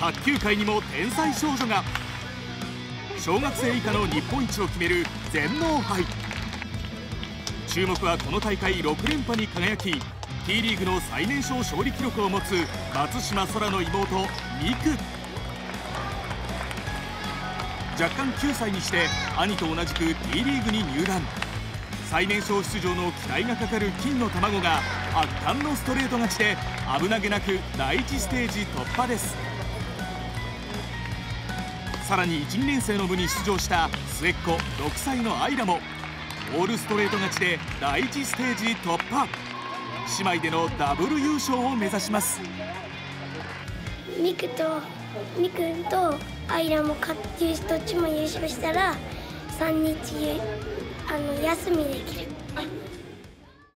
卓球界にも天才少女が。小学生以下の日本一を決める全農杯。注目はこの大会6連覇に輝き T リーグの最年少勝利記録を持つ松島空の妹美空若干9歳にして兄と同じく T リーグに入団。最年少出場の期待がかかる金の卵が圧巻のストレート勝ちで危なげなく第1ステージ突破です。さらに12年生の部に出場した末っ子6歳のアイラもオールストレート勝ちで第1ステージ突破。姉妹でのダブル優勝を目指します。ミクとミクとアイラも勝ってどっちも優勝したら3日あの休みできる。